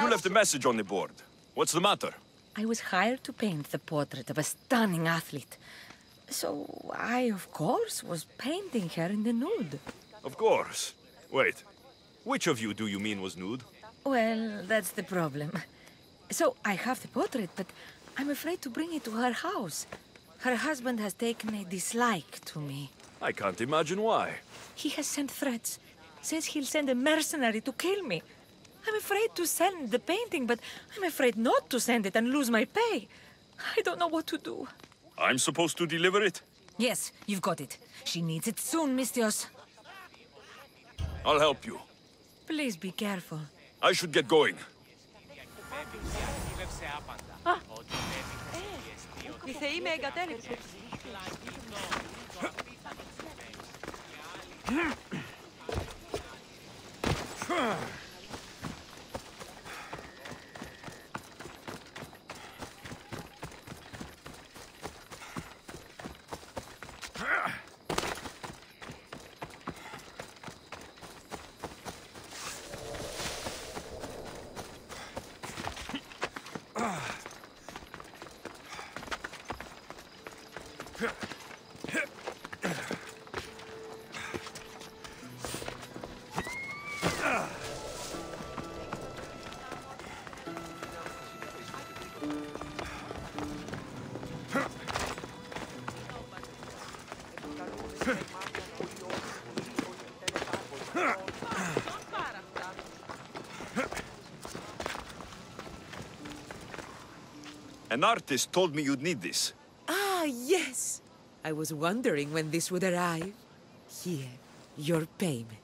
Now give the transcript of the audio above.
You left a message on the board. What's the matter? I was hired to paint the portrait of a stunning athlete. So I, of course, was painting her in the nude. Of course. Wait. Which of you do you mean was nude? Well, that's the problem. So I have the portrait, but I'm afraid to bring it to her house. Her husband has taken a dislike to me. I can't imagine why. He has sent threats. Says he'll send a mercenary to kill me. I'm afraid to send the painting, but I'm afraid not to send it and lose my pay. I don't know what to do. I'm supposed to deliver it? Yes, you've got it. She needs it soon, Misthios. I'll help you. Please be careful. I should get going. Ah. Huh. An artist told me you'd need this. Ah, yes. I was wondering when this would arrive. Here, your payment.